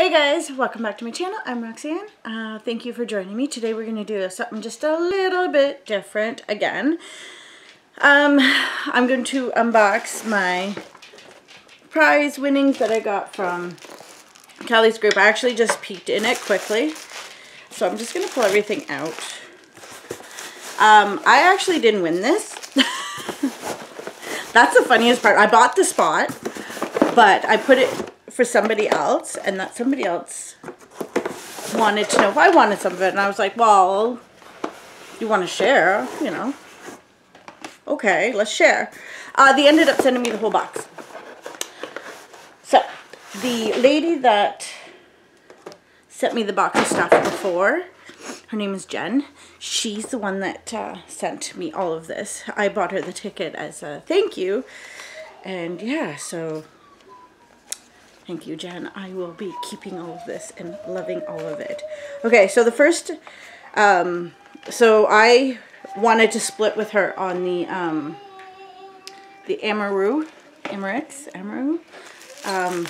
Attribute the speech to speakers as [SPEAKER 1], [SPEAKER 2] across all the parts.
[SPEAKER 1] Hey guys, welcome back to my channel. I'm Roxanne. Uh, thank you for joining me. Today we're going to do something just a little bit different again. Um, I'm going to unbox my prize winnings that I got from Kelly's group. I actually just peeked in it quickly. So I'm just going to pull everything out. Um, I actually didn't win this. That's the funniest part. I bought the spot, but I put it for somebody else, and that somebody else wanted to know if I wanted some of it, and I was like, well, you want to share, you know. Okay, let's share. Uh, they ended up sending me the whole box. So, the lady that sent me the box of stuff before, her name is Jen. She's the one that uh, sent me all of this. I bought her the ticket as a thank you. And yeah, so Thank you, Jen. I will be keeping all of this and loving all of it. Okay, so the first, um, so I wanted to split with her on the, um, the Amaru, Amarix, Amaru, um,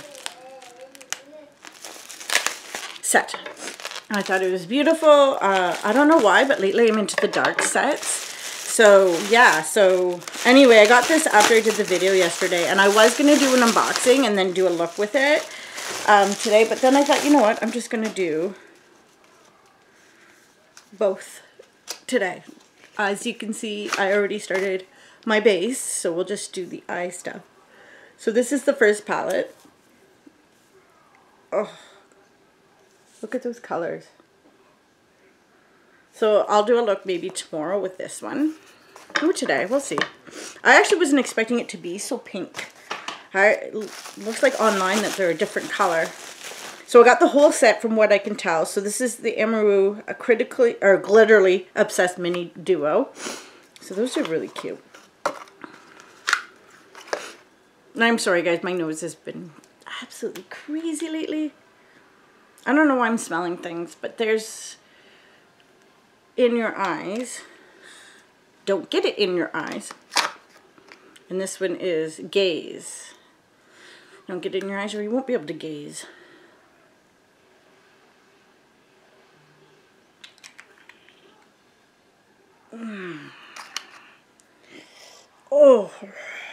[SPEAKER 1] set. I thought it was beautiful. Uh, I don't know why, but lately I'm into the dark sets. So yeah, so anyway, I got this after I did the video yesterday and I was going to do an unboxing and then do a look with it um, today. But then I thought, you know what, I'm just going to do both today. As you can see, I already started my base, so we'll just do the eye stuff. So this is the first palette. Oh, look at those colors. So I'll do a look maybe tomorrow with this one. Or today, we'll see. I actually wasn't expecting it to be so pink. I, looks like online that they're a different color. So I got the whole set from what I can tell. So this is the Amaru a critically or Glitterally obsessed mini duo. So those are really cute. And I'm sorry guys, my nose has been absolutely crazy lately. I don't know why I'm smelling things, but there's in your eyes. Don't get it in your eyes. And this one is gaze. Don't get it in your eyes or you won't be able to gaze. Mm. Oh,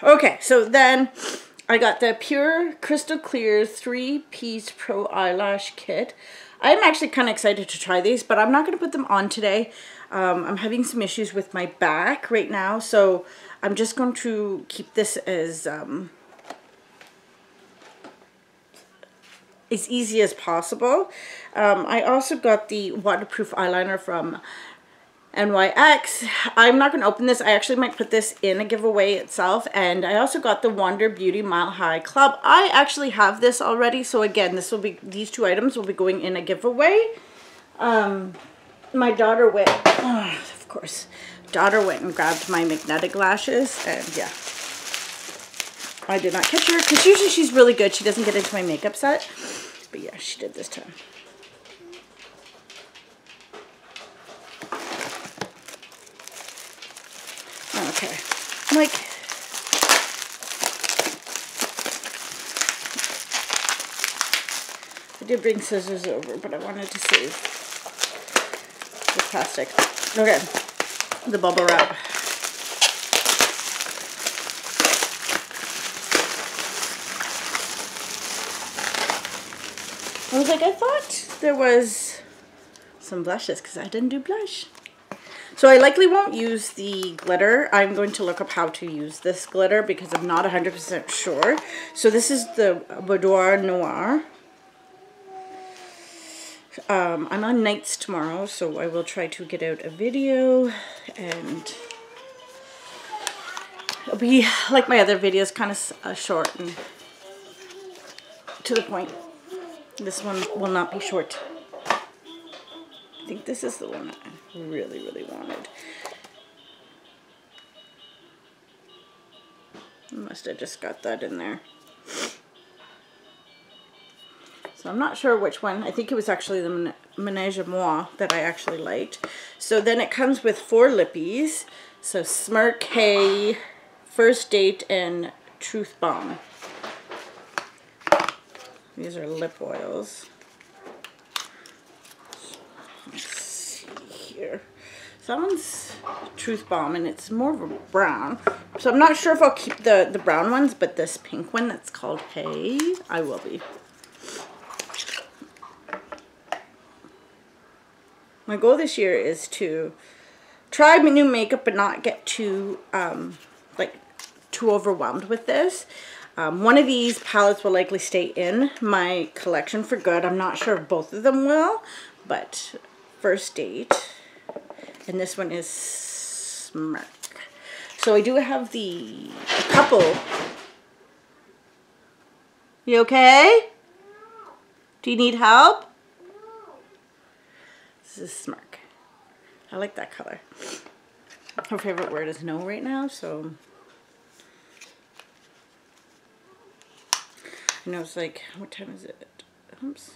[SPEAKER 1] okay. So then I got the Pure Crystal Clear 3-Piece Pro Eyelash Kit. I'm actually kind of excited to try these, but I'm not going to put them on today. Um, I'm having some issues with my back right now, so I'm just going to keep this as um, as easy as possible. Um, I also got the waterproof eyeliner from NYX. I'm not going to open this. I actually might put this in a giveaway itself. And I also got the Wander Beauty Mile High Club. I actually have this already. So again, this will be these two items will be going in a giveaway. Um, my daughter went, oh, of course, daughter went and grabbed my magnetic lashes. And yeah, I did not catch her. Because usually she's really good. She doesn't get into my makeup set. But yeah, she did this time. Okay. like, I did bring scissors over, but I wanted to save the plastic. Okay, the bubble wrap. I was like, I thought there was some blushes because I didn't do blush. So I likely won't use the glitter. I'm going to look up how to use this glitter because I'm not 100% sure. So this is the Boudoir Noir. Um, I'm on nights tomorrow, so I will try to get out a video and it'll be like my other videos, kind of uh, short and to the point. This one will not be short. I think this is the one I really, really wanted. I must have just got that in there. So I'm not sure which one. I think it was actually the Menage a Muah that I actually liked. So then it comes with four lippies. So Smirk, Hey, First Date, and Truth Bomb. These are lip oils. Here. So that one's Truth Bomb, and it's more of a brown. So I'm not sure if I'll keep the, the brown ones, but this pink one that's called Hey, I will be. My goal this year is to try new makeup but not get too, um, like, too overwhelmed with this. Um, one of these palettes will likely stay in my collection for good. I'm not sure if both of them will, but first date. And this one is Smirk. So I do have the a couple. You okay? Do you need help? This is Smirk. I like that color. Her favorite word is no right now, so I know it's like, what time is it? Oops.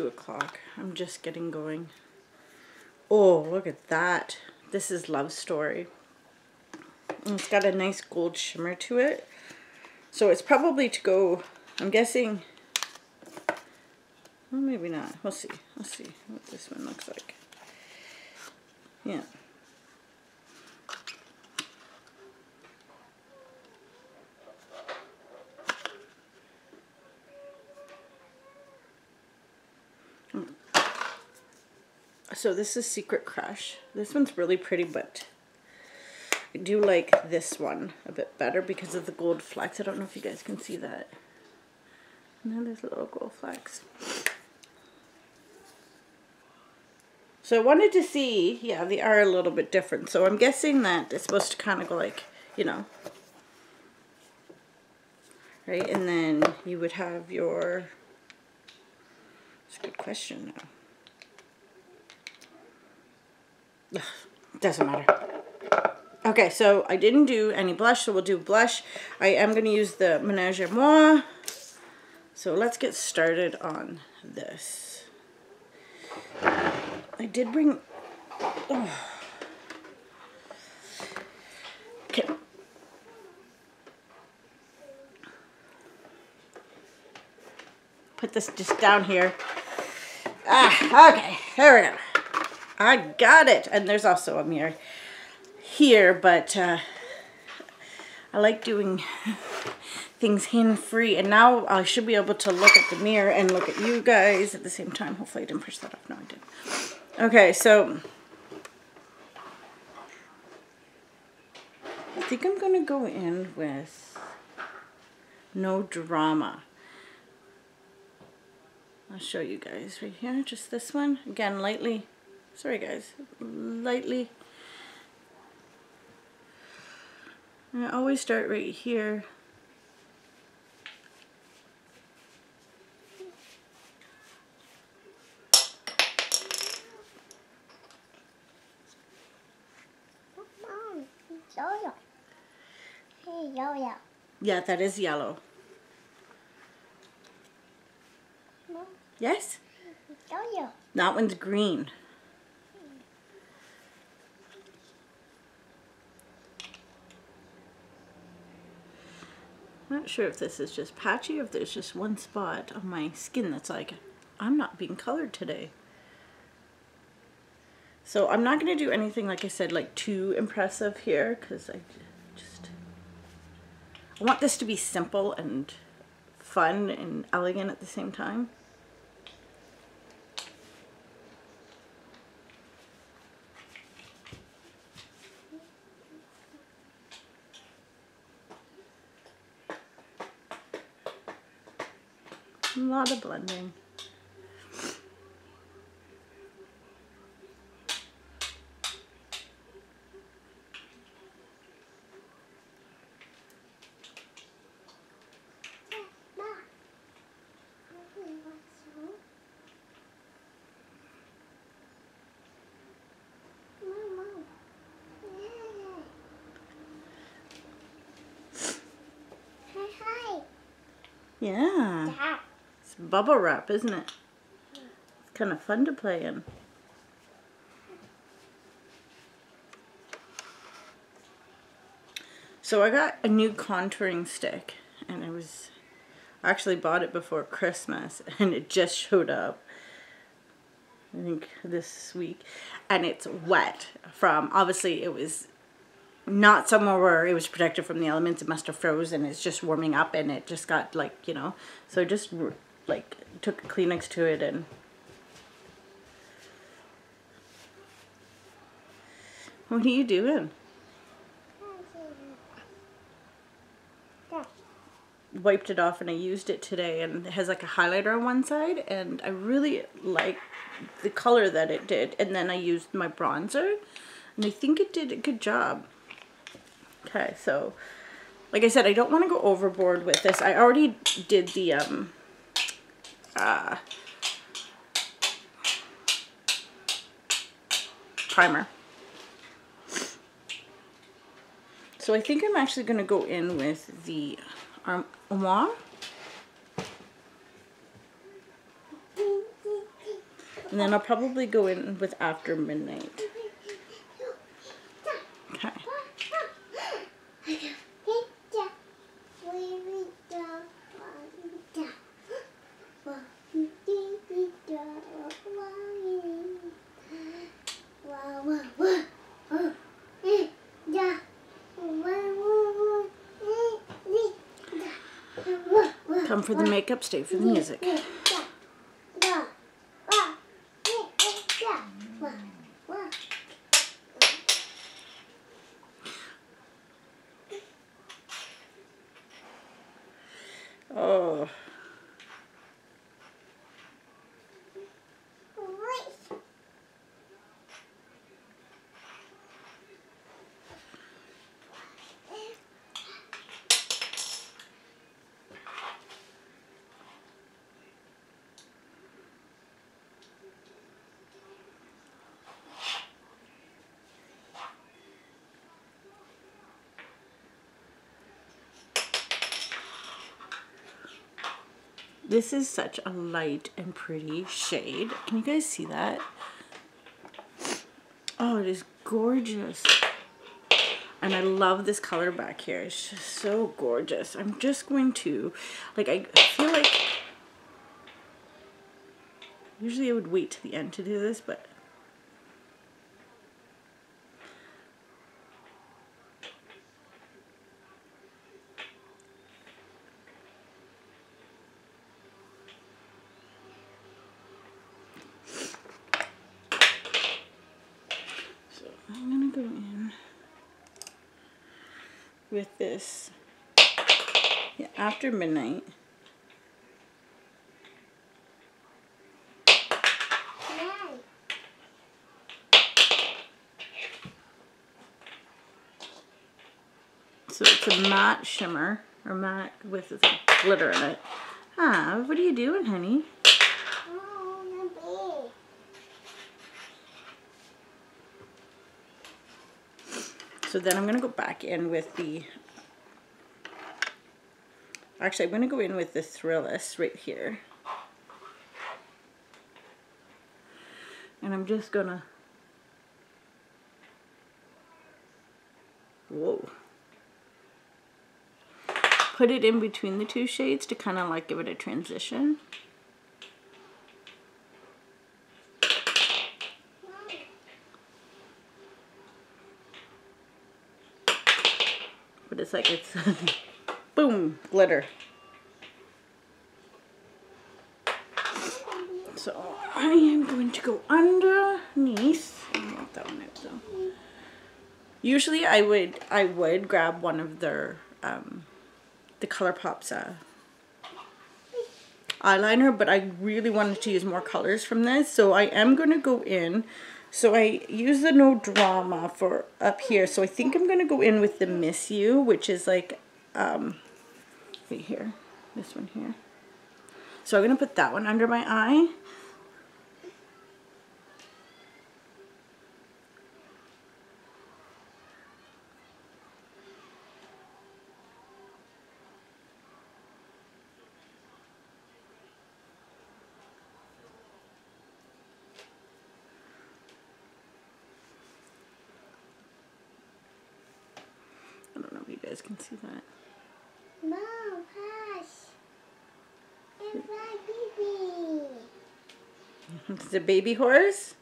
[SPEAKER 1] 2 o'clock. I'm just getting going. Oh, look at that. This is Love Story. It's got a nice gold shimmer to it. So it's probably to go, I'm guessing, well, maybe not. We'll see. Let's see what this one looks like. Yeah. So this is Secret Crush. This one's really pretty, but I do like this one a bit better because of the gold flecks. I don't know if you guys can see that. And there's little gold flecks. So I wanted to see, yeah, they are a little bit different. So I'm guessing that it's supposed to kind of go like, you know, right? And then you would have your, it's a good question now. Doesn't matter. Okay, so I didn't do any blush, so we'll do blush. I am going to use the Menage Muah. So let's get started on this. I did bring... Oh. Okay. Put this just down here. Ah, okay, there we go. I got it. And there's also a mirror here, but uh, I like doing things hand-free. And now I should be able to look at the mirror and look at you guys at the same time. Hopefully I didn't push that off. No, I didn't. Okay, so I think I'm going to go in with No Drama. I'll show you guys right here. Just this one. Again, lightly Sorry guys, lightly. And I always start right here.
[SPEAKER 2] Yellow. Hey, yellow.
[SPEAKER 1] Yeah, that is yellow. Yes?
[SPEAKER 2] Yellow.
[SPEAKER 1] That one's green. I'm not sure if this is just patchy or if there's just one spot on my skin that's like, I'm not being colored today. So I'm not going to do anything, like I said, like too impressive here because I just, I want this to be simple and fun and elegant at the same time. A lot of blending. Yeah. It's bubble wrap, isn't it? It's kind of fun to play in. So I got a new contouring stick and I was I actually bought it before Christmas and it just showed up. I think this week. And it's wet from, obviously, it was not somewhere where it was protected from the elements. It must have frozen. It's just warming up and it just got like, you know, so just like took a Kleenex to it and What are you doing? Wiped it off and I used it today and it has like a highlighter on one side and I really like the color that it did and then I used my bronzer and I think it did a good job. Okay, so like I said, I don't want to go overboard with this. I already did the um uh primer. So I think I'm actually going to go in with the Armoire. And then I'll probably go in with After Midnight. Come for the makeup, stay for the music. Oh. This is such a light and pretty shade. Can you guys see that? Oh, it is gorgeous. And I love this color back here. It's just so gorgeous. I'm just going to, like, I feel like, usually I would wait to the end to do this, but with this yeah, after midnight. So it's a matte shimmer, or matte with glitter in it. Ah, what are you doing, honey? So then I'm going to go back in with the, actually I'm going to go in with the Thrillist right here. And I'm just going to, whoa, put it in between the two shades to kind of like give it a transition. It's like it's boom, glitter. So I am going to go underneath. That one out though. Usually I would I would grab one of their um, the ColourPop's uh, eyeliner, but I really wanted to use more colors from this, so I am going to go in so I use the No Drama for up here. So I think I'm going to go in with the Miss You, which is like, um, right here, this one here. So I'm going to put that one under my eye. guys can see that.
[SPEAKER 2] Mom, hush.
[SPEAKER 1] It's my baby.
[SPEAKER 2] it's a baby horse?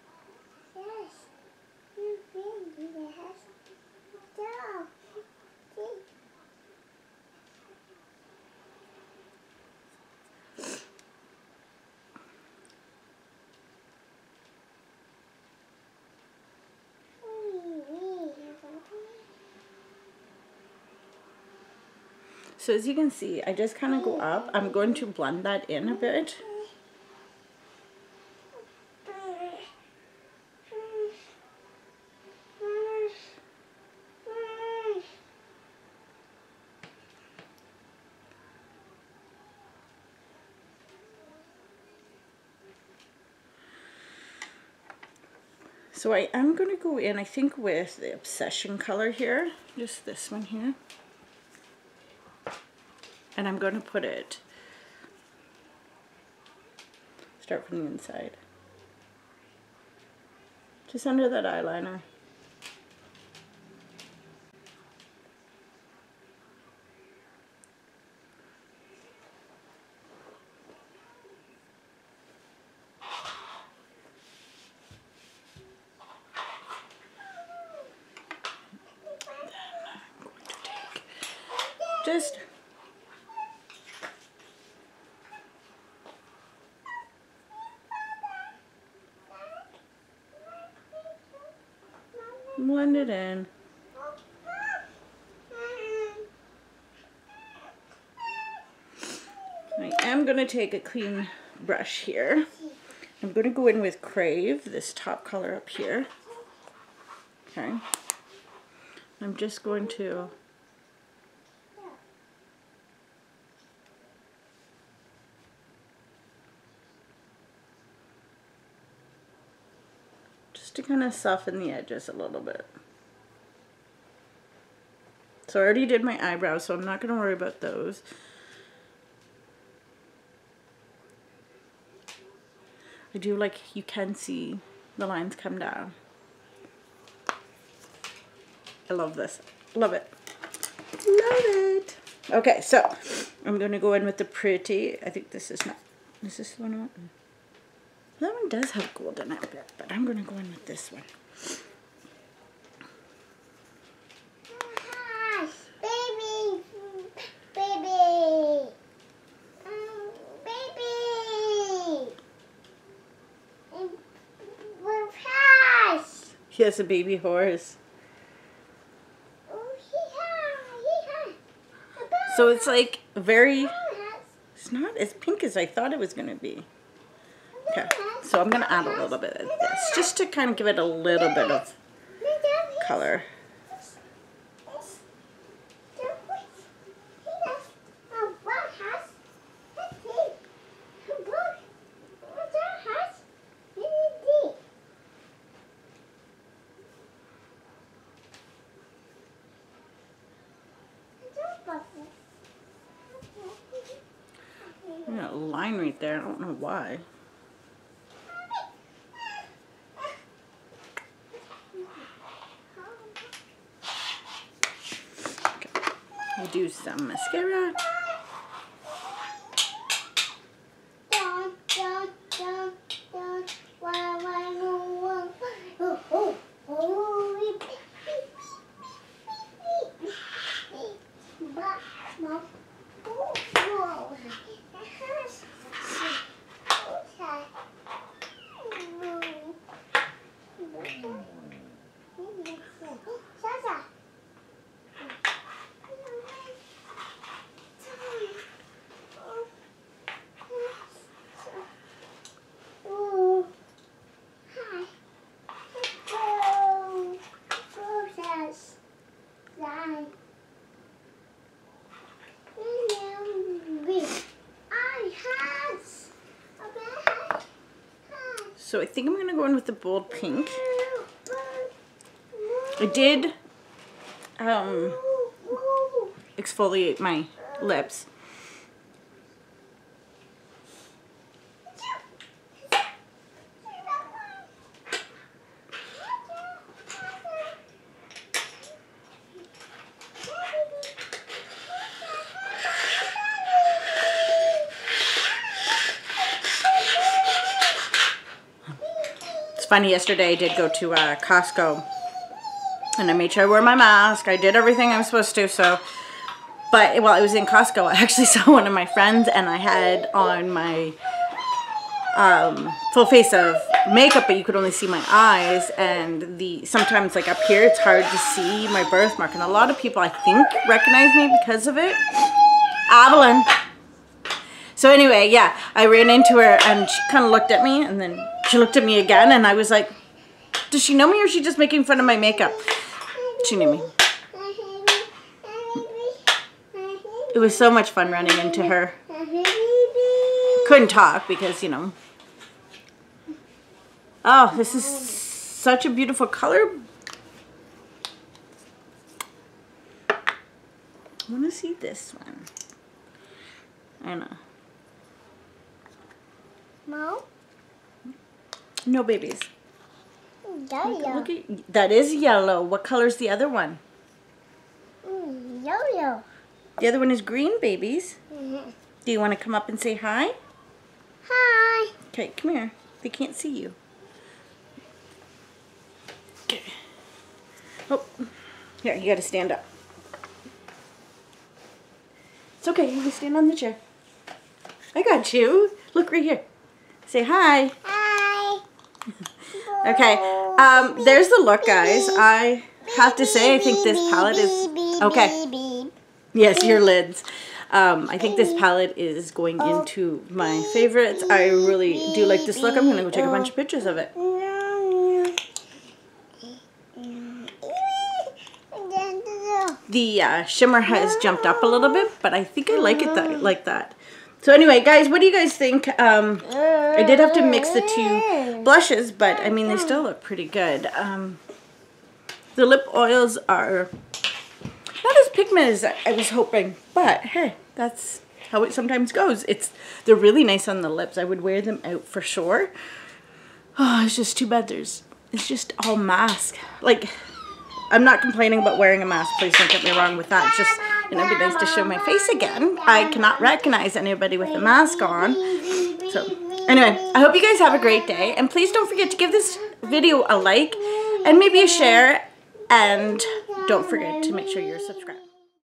[SPEAKER 1] So as you can see, I just kind of go up. I'm going to blend that in a bit. So I am going to go in, I think, with the Obsession color here. Just this one here. And I'm going to put it, start from the inside. Just under that eyeliner. Just blend it in. I am going to take a clean brush here. I'm going to go in with Crave, this top color up here. Okay. I'm just going to to kind of soften the edges a little bit. So I already did my eyebrows, so I'm not going to worry about those. I do like, you can see the lines come down. I love this. Love it. Love it. Okay, so I'm going to go in with the pretty. I think this is not, is this the one I want? That one does have gold in it, but, I'm going to go in with this one.
[SPEAKER 2] Baby, baby, baby. We're past.
[SPEAKER 1] He has a baby horse.
[SPEAKER 2] Oh.
[SPEAKER 1] So it's like very, it's not as pink as I thought it was going to be. So I'm going to add a little bit of this just to kind of give it a little bit of color. Line right there. I don't know why. We'll do some mascara. So I think I'm going to go in with the bold pink. I did um, exfoliate my lips. Funny, yesterday I did go to uh, Costco and I made sure I wore my mask. I did everything I'm supposed to, so. But while I was in Costco, I actually saw one of my friends and I had on my um, full face of makeup, but you could only see my eyes. And the sometimes like up here, it's hard to see my birthmark. And a lot of people, I think, recognize me because of it. Avalon. So anyway, yeah, I ran into her and she kind of looked at me and then she looked at me again and I was like, does she know me or is she just making fun of my makeup? She knew me. It was so much fun running into her. Couldn't talk because, you know. Oh, this is such a beautiful color. I want to see this one. I know.
[SPEAKER 2] No?
[SPEAKER 1] No babies.
[SPEAKER 2] Yellow.
[SPEAKER 1] Look at, that is yellow. What color's the other one?
[SPEAKER 2] Mm, Yellow.
[SPEAKER 1] The other one is green babies.
[SPEAKER 2] Mhm.
[SPEAKER 1] Do you want to come up and say hi?
[SPEAKER 2] Hi.
[SPEAKER 1] Okay, come here. They can't see you. Okay. Oh, here, you gotta stand up. It's okay, you can stand on the chair. I got you. Look right here. Say hi.
[SPEAKER 2] Hi.
[SPEAKER 1] Okay, um, there's the look, guys. I have to say, I think this palette is... Okay, yes, your lids. Um, I think this palette is going into my favorites. I really do like this look. I'm going to go take a bunch of pictures of it. The uh, shimmer has jumped up a little bit, but I think I like it that, like that. So anyway, guys, what do you guys think? Um, I did have to mix the two blushes, but I mean, they still look pretty good. Um, the lip oils are not as pigmented as I was hoping, but hey, that's how it sometimes goes. It's They're really nice on the lips. I would wear them out for sure. Oh, it's just too bad there's, it's just all mask. Like, I'm not complaining about wearing a mask. Please don't get me wrong with that. It's just, know, it'd be nice to show my face again. I cannot recognize anybody with a mask on. So, anyway, I hope you guys have a great day. And please don't forget to give this video a like and maybe a share. And don't forget to make sure you're subscribed.